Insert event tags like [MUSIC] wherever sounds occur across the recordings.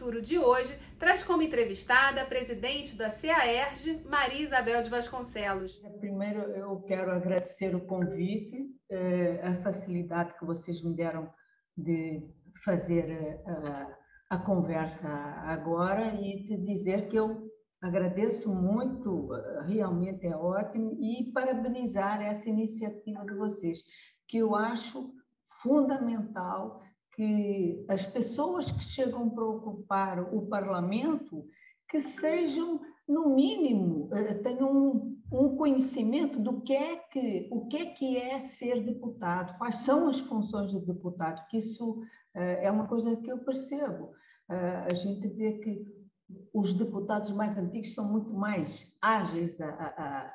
Futuro de hoje traz como entrevistada a presidente da CAERJ, Maria Isabel de Vasconcelos. Primeiro, eu quero agradecer o convite, eh, a facilidade que vocês me deram de fazer eh, a, a conversa agora e te dizer que eu agradeço muito, realmente é ótimo, e parabenizar essa iniciativa de vocês, que eu acho fundamental que as pessoas que chegam para ocupar o parlamento que sejam no mínimo eh, tenham um, um, conhecimento do que é que o que é que é ser deputado, quais são as funções do deputado, que isso uh, é uma coisa que eu percebo. Uh, a gente vê que os deputados mais antigos são muito mais ágeis a, a,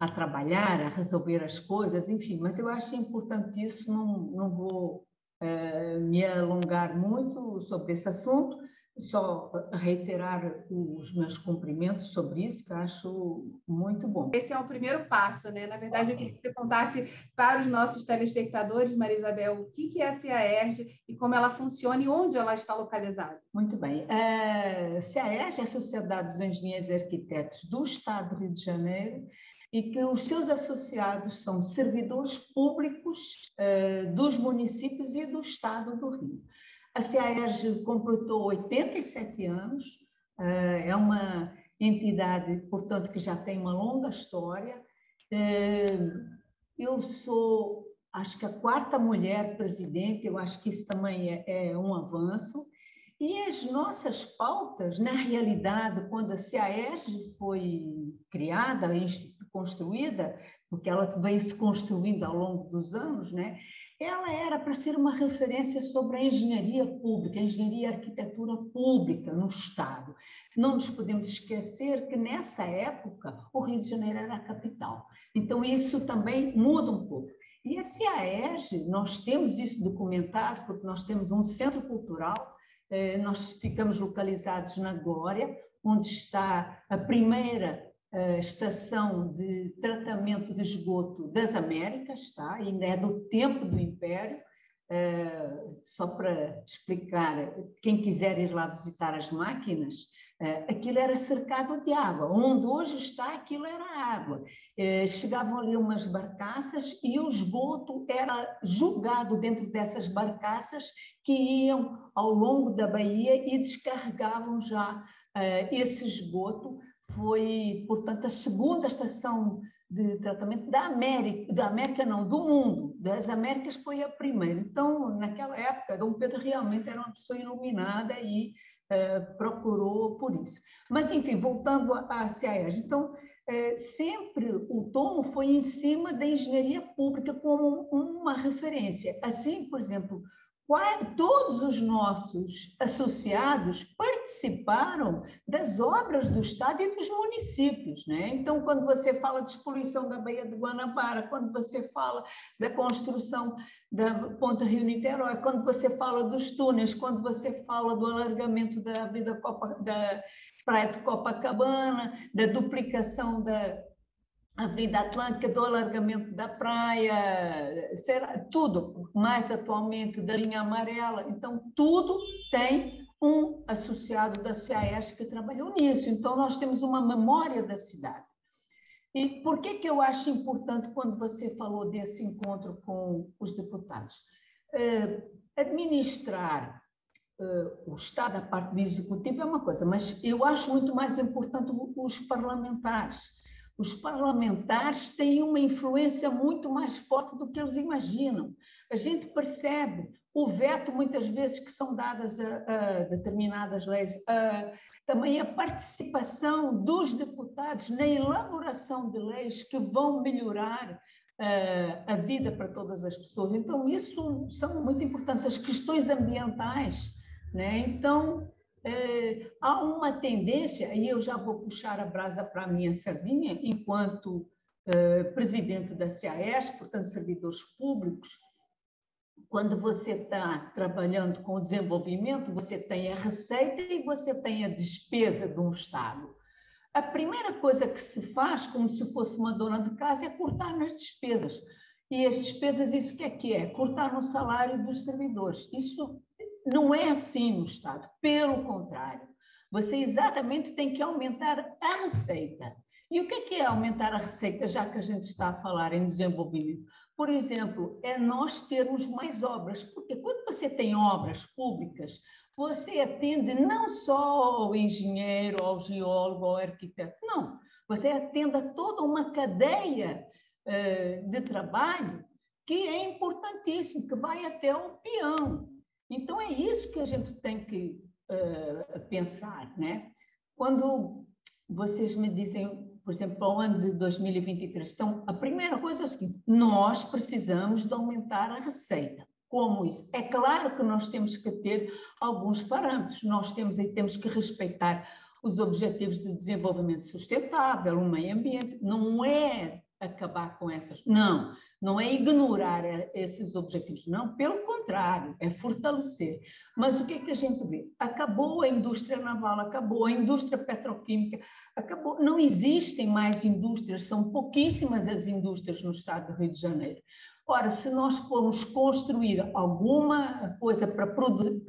a, trabalhar, a resolver as coisas, enfim, mas eu acho importante isso, não, não vou uh, me alongar muito sobre esse assunto, só reiterar os meus cumprimentos sobre isso, que acho muito bom. Esse é o primeiro passo, né? Na verdade, eu queria que você contasse para os nossos telespectadores, Maria Isabel, o que é a CAERJ e como ela funciona e onde ela está localizada. Muito bem. A CAERJ é a Sociedade dos Engenheiros e Arquitetos do Estado do Rio de Janeiro e que os seus associados são servidores públicos uh, dos municípios e do Estado do Rio. A CAERJ completou 87 anos, uh, é uma entidade, portanto, que já tem uma longa história. Uh, eu sou, acho que a quarta mulher presidente, eu acho que isso também é, é um avanço. E as nossas pautas, na realidade, quando a CAERJ foi criada, construída, porque ela vem se construindo ao longo dos anos, né? ela era para ser uma referência sobre a engenharia pública, a engenharia e arquitetura pública no Estado. Não nos podemos esquecer que nessa época o Rio de Janeiro era a capital. Então isso também muda um pouco. E a CIAERG, nós temos isso documentado, porque nós temos um centro cultural, eh, nós ficamos localizados na Glória, onde está a primeira a estação de tratamento de esgoto das Américas, tá? ainda é do tempo do Império, uh, só para explicar, quem quiser ir lá visitar as máquinas, uh, aquilo era cercado de água, onde hoje está aquilo era água. Chegavam ali umas barcaças e o esgoto era julgado dentro dessas barcaças que iam ao longo da baía e descarregavam já esse esgoto foi, portanto, a segunda estação de tratamento da América, da América não, do mundo, das Américas foi a primeira. Então, naquela época, Dom Pedro realmente era uma pessoa iluminada e uh, procurou por isso. Mas, enfim, voltando à CAES, então, uh, sempre o tomo foi em cima da engenharia pública como uma referência. Assim, por exemplo, todos os nossos associados participaram das obras do Estado e dos municípios. Né? Então, quando você fala de expoluição da Baía de Guanabara, quando você fala da construção da Ponta Rio-Niterói, quando você fala dos túneis, quando você fala do alargamento da, Copa, da Praia de Copacabana, da duplicação da, Avenida Atlântica, do alargamento da praia, será, tudo, mais atualmente da linha amarela. Então, tudo tem um associado da CAES que trabalhou nisso. Então, nós temos uma memória da cidade. E por que, que eu acho importante quando você falou desse encontro com os deputados? Uh, administrar uh, o Estado, a parte do executivo, é uma coisa, mas eu acho muito mais importante os parlamentares os parlamentares têm uma influência muito mais forte do que eles imaginam. A gente percebe o veto, muitas vezes, que são dadas a, a determinadas leis, a, também a participação dos deputados na elaboração de leis que vão melhorar a, a vida para todas as pessoas. Então, isso são muito importantes. As questões ambientais. Né? Então, é, há uma tendência, e eu já vou puxar a brasa para a minha sardinha, enquanto é, presidente da CAES, portanto, servidores públicos, quando você está trabalhando com o desenvolvimento, você tem a receita e você tem a despesa de um Estado. A primeira coisa que se faz, como se fosse uma dona de casa, é cortar nas despesas. E as despesas, isso que é que é? Cortar no salário dos servidores. Isso não é assim no Estado, pelo contrário. Você exatamente tem que aumentar a receita. E o que é, é aumentar a receita, já que a gente está a falar em desenvolvimento? Por exemplo, é nós termos mais obras, porque quando você tem obras públicas, você atende não só ao engenheiro, ao geólogo, ao arquiteto, não, você atende a toda uma cadeia uh, de trabalho que é importantíssimo, que vai até o peão. Então, é isso que a gente tem que uh, pensar, né? Quando vocês me dizem, por exemplo, para o ano de 2023, então, a primeira coisa é a seguinte, nós precisamos de aumentar a receita. Como isso? É claro que nós temos que ter alguns parâmetros, nós temos e temos que respeitar os objetivos de desenvolvimento sustentável, o meio ambiente, não é acabar com essas. Não, não é ignorar esses objetivos, não, pelo contrário, é fortalecer. Mas o que é que a gente vê? Acabou a indústria naval, acabou a indústria petroquímica, acabou, não existem mais indústrias, são pouquíssimas as indústrias no estado do Rio de Janeiro. Ora, se nós formos construir alguma coisa para produzir,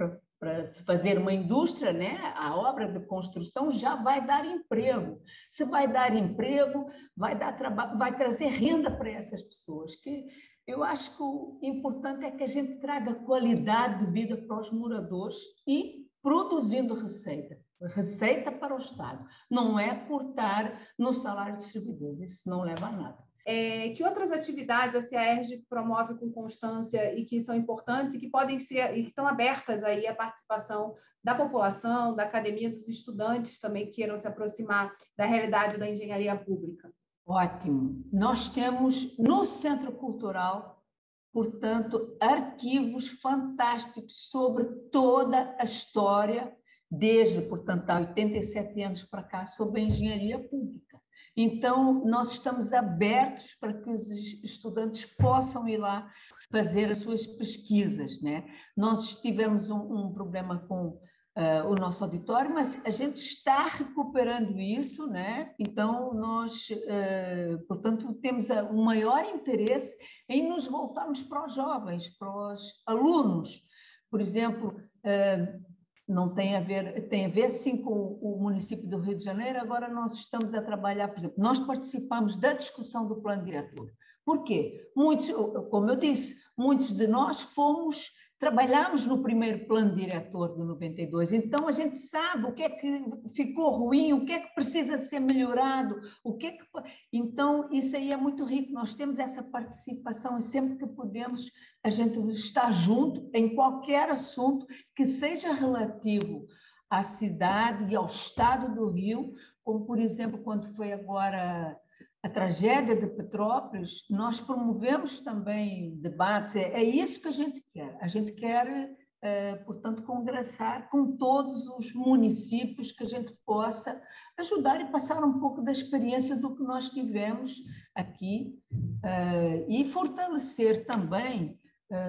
se fazer uma indústria, né? a obra de construção já vai dar emprego. Se vai dar emprego, vai, dar trabalho, vai trazer renda para essas pessoas. Que eu acho que o importante é que a gente traga qualidade de vida para os moradores e produzindo receita. Receita para o Estado. Não é cortar no salário dos servidores, isso não leva a nada. É, que outras atividades a CIAERJ promove com constância e que são importantes e que podem ser e que estão abertas aí à participação da população, da academia, dos estudantes também que queiram se aproximar da realidade da engenharia pública? Ótimo. Nós temos no Centro Cultural, portanto, arquivos fantásticos sobre toda a história, desde, portanto, há 87 anos para cá, sobre a engenharia pública. Então, nós estamos abertos para que os estudantes possam ir lá fazer as suas pesquisas. Né? Nós tivemos um, um problema com uh, o nosso auditório, mas a gente está recuperando isso, né? então nós, uh, portanto, temos um maior interesse em nos voltarmos para os jovens, para os alunos. Por exemplo, uh, não tem a ver, tem a ver sim com o município do Rio de Janeiro. Agora nós estamos a trabalhar, por exemplo, nós participamos da discussão do plano diretor. Por quê? Muitos, como eu disse, muitos de nós fomos Trabalhamos no primeiro plano diretor de 92, então a gente sabe o que é que ficou ruim, o que é que precisa ser melhorado, o que é que então isso aí é muito rico. Nós temos essa participação e sempre que podemos a gente está junto em qualquer assunto que seja relativo à cidade e ao estado do Rio, como por exemplo quando foi agora a tragédia de Petrópolis, nós promovemos também debates, é, é isso que a gente quer. A gente quer, é, portanto, congressar com todos os municípios que a gente possa ajudar e passar um pouco da experiência do que nós tivemos aqui é, e fortalecer também,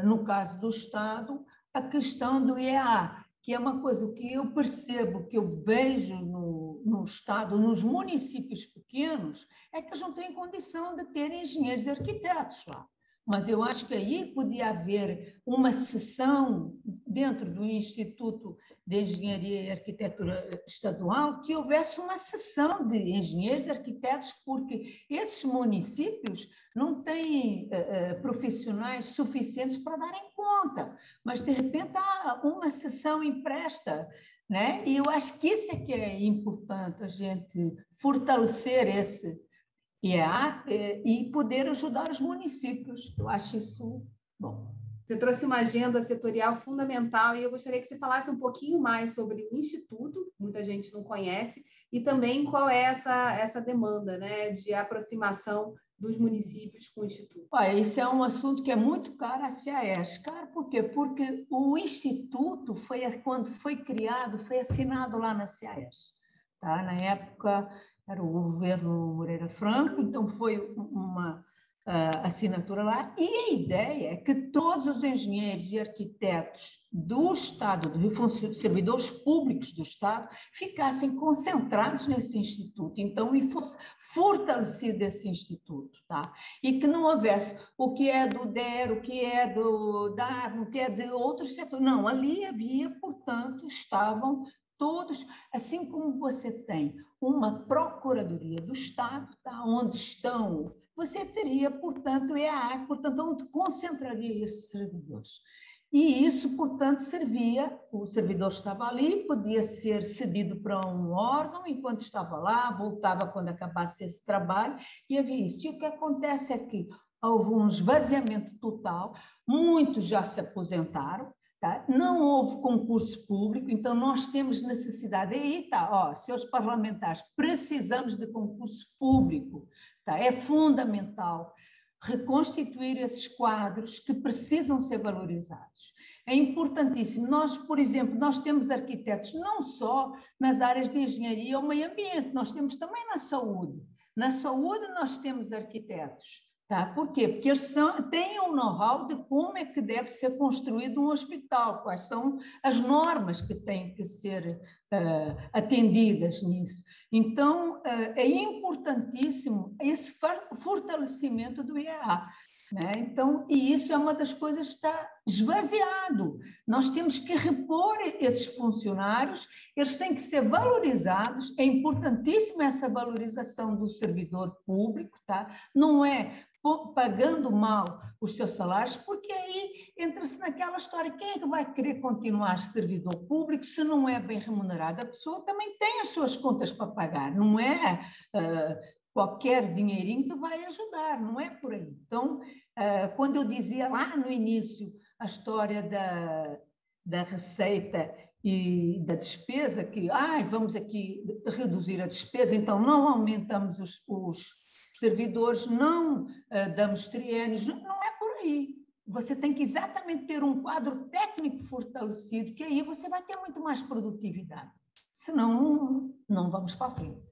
no caso do Estado, a questão do IEA, que é uma coisa que eu percebo, que eu vejo no, no Estado, nos municípios pequenos, é que eles não têm condição de ter engenheiros e arquitetos lá. Mas eu acho que aí podia haver uma sessão dentro do Instituto de Engenharia e Arquitetura Estadual que houvesse uma sessão de engenheiros e arquitetos, porque esses municípios não têm uh, profissionais suficientes para darem conta, mas de repente há uma sessão empresta, né? E eu acho que isso é que é importante a gente fortalecer esse IEA eh, e poder ajudar os municípios. Eu acho isso bom. Você trouxe uma agenda setorial fundamental e eu gostaria que você falasse um pouquinho mais sobre o Instituto, muita gente não conhece, e também qual é essa, essa demanda né, de aproximação dos municípios com o Instituto? Olha, esse é um assunto que é muito caro à CAES. Caro por quê? Porque o Instituto, foi quando foi criado, foi assinado lá na CAES. Tá? Na época era o governo Moreira Franco, então foi uma uh, assinatura lá, e a ideia é que todos os engenheiros e arquitetos do Estado, do servidores públicos do Estado, ficassem concentrados nesse instituto, então, e fosse fortalecido esse instituto, tá? E que não houvesse o que é do DER, o que é do DAR, o que é de outros setores, não, ali havia, portanto, estavam todos, assim como você tem uma Procuradoria do Estado, tá? onde estão, você teria, portanto, EAA, portanto, onde concentraria esses servidores. E isso, portanto, servia, o servidor estava ali, podia ser cedido para um órgão, enquanto estava lá, voltava quando acabasse esse trabalho, e havia isso. E o que acontece é que houve um esvaziamento total, muitos já se aposentaram, Tá? Não houve concurso público, então nós temos necessidade. Aí está, senhores parlamentares, precisamos de concurso público. Tá? É fundamental reconstituir esses quadros que precisam ser valorizados. É importantíssimo. Nós, por exemplo, nós temos arquitetos não só nas áreas de engenharia ou meio ambiente, nós temos também na saúde. Na saúde nós temos arquitetos. Tá? Por quê? Porque eles são, têm um know-how de como é que deve ser construído um hospital, quais são as normas que têm que ser uh, atendidas nisso. Então, uh, é importantíssimo esse fortalecimento do IAA. Né? Então, e isso é uma das coisas que está esvaziado. Nós temos que repor esses funcionários, eles têm que ser valorizados. É importantíssima essa valorização do servidor público, tá? Não é pagando mal os seus salários, porque aí entra-se naquela história: quem é que vai querer continuar servidor público se não é bem remunerado? A pessoa também tem as suas contas para pagar, não é uh, qualquer dinheirinho que vai ajudar, não é por aí. Então, uh, quando eu dizia lá no início a história da, da receita e da despesa, que ah, vamos aqui reduzir a despesa, então não aumentamos os, os servidores, não uh, damos triênios, não é por aí. Você tem que exatamente ter um quadro técnico fortalecido, que aí você vai ter muito mais produtividade. Senão, não vamos para frente.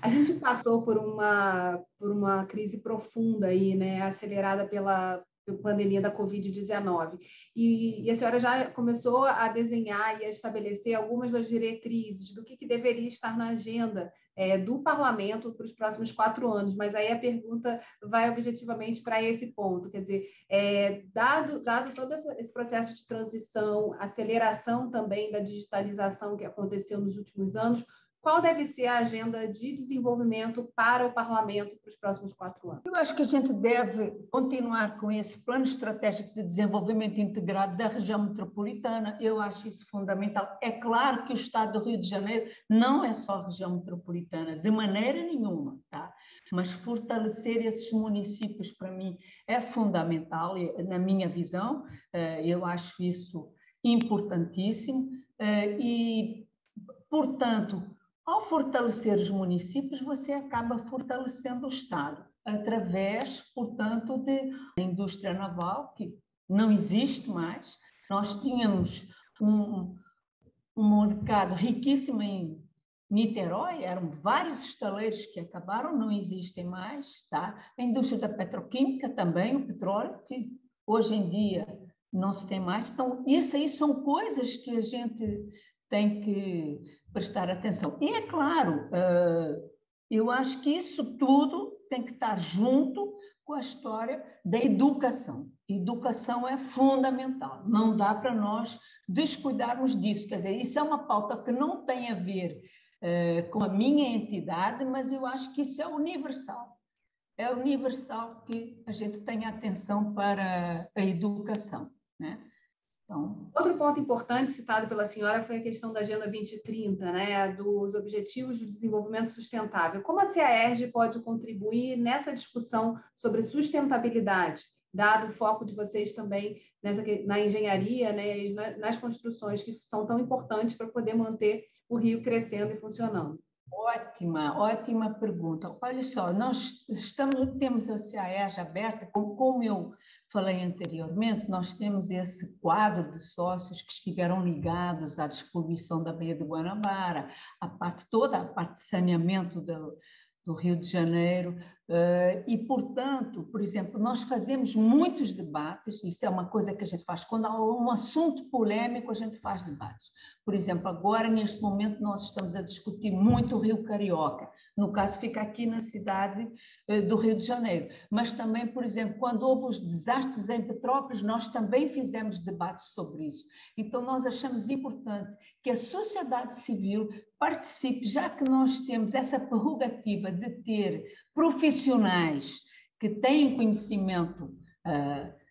A gente passou por uma, por uma crise profunda aí, né, acelerada pela, pandemia da Covid-19. E, e, a senhora já começou a desenhar e a estabelecer algumas das diretrizes do que, que deveria estar na agenda é, do parlamento para os próximos quatro anos, mas aí a pergunta vai objetivamente para esse ponto, quer dizer, é, dado, dado todo esse processo de transição, aceleração também da digitalização que aconteceu nos últimos anos, qual deve ser a agenda de desenvolvimento para o parlamento para os próximos quatro anos? Eu acho que a gente deve continuar com esse plano estratégico de desenvolvimento integrado da região metropolitana. Eu acho isso fundamental. É claro que o Estado do Rio de Janeiro não é só região metropolitana, de maneira nenhuma, tá? Mas fortalecer esses municípios, para mim, é fundamental, na minha visão, eh, eu acho isso importantíssimo eh, e, portanto, ao fortalecer os municípios, você acaba fortalecendo o Estado, através, portanto, de indústria naval, que não existe mais. Nós tínhamos um, um mercado riquíssimo em Niterói, eram vários estaleiros que acabaram, não existem mais. Tá? A indústria da petroquímica também, o petróleo, que hoje em dia não se tem mais. Então, isso aí são coisas que a gente tem que prestar atenção. E é claro, uh, eu acho que isso tudo tem que estar junto com a história da educação. Educação é fundamental, não dá para nós descuidarmos disso. Quer dizer, isso é uma pauta que não tem a ver uh, com a minha entidade, mas eu acho que isso é universal. É universal que a gente tenha atenção para a educação. Né? Então... Outro ponto importante citado pela senhora foi a questão da Agenda 2030, né, dos Objetivos de Desenvolvimento Sustentável. Como a CAERJ pode contribuir nessa discussão sobre sustentabilidade, dado o foco de vocês também nessa, na engenharia, né, nas construções que são tão importantes para poder manter o Rio crescendo e funcionando? Ótima, ótima pergunta. Olha só, nós estamos, temos a CAERJ aberta, como, como eu falei anteriormente, nós temos esse quadro de sócios que estiveram ligados à distribuição da Baía de Guanabara, a parte toda a parte de saneamento do, do Rio de Janeiro, e, portanto, por exemplo, nós fazemos muitos debates, isso é uma coisa que a gente faz. Quando há um assunto polêmico, a gente faz debates. Por exemplo, agora, neste momento, nós estamos a discutir muito o Rio Carioca. No caso, fica aqui na cidade uh, do Rio de Janeiro. Mas também, por exemplo, quando houve os desastres em Petrópolis, nós também fizemos debates sobre isso. Então, nós achamos importante que a sociedade civil participe, já que nós temos essa prerrogativa de ter profissionais que têm conhecimento uh,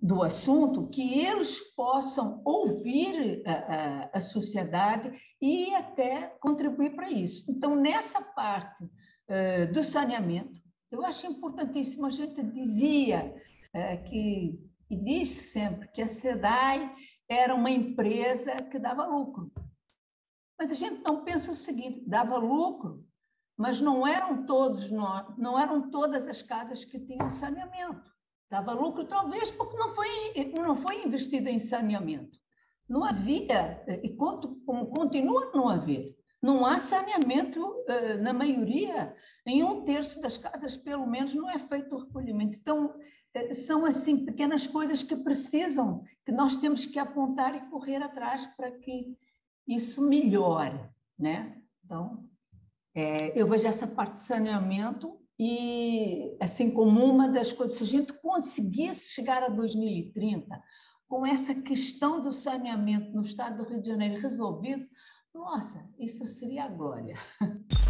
do assunto, que eles possam ouvir a, a, a, sociedade e até contribuir para isso. Então, nessa parte uh, do saneamento, eu acho importantíssimo, a gente dizia uh, que, e disse sempre, que a SEDAI era uma empresa que dava lucro. Mas a gente não pensa o seguinte: dava lucro, mas não eram todos não eram todas as casas que tinham saneamento. Dava lucro talvez porque não foi não foi investido em saneamento. Não havia e como continua a não haver. Não há saneamento eh, na maioria, em um terço das casas, pelo menos, não é feito o recolhimento. Então, eh, são assim pequenas coisas que precisam, que nós temos que apontar e correr atrás para que isso melhore, né? Então, é, eu vejo essa parte de saneamento e, assim como uma das coisas, se a gente conseguisse chegar a 2030 com essa questão do saneamento no estado do Rio de Janeiro resolvido, nossa, isso seria a glória. [LAUGHS]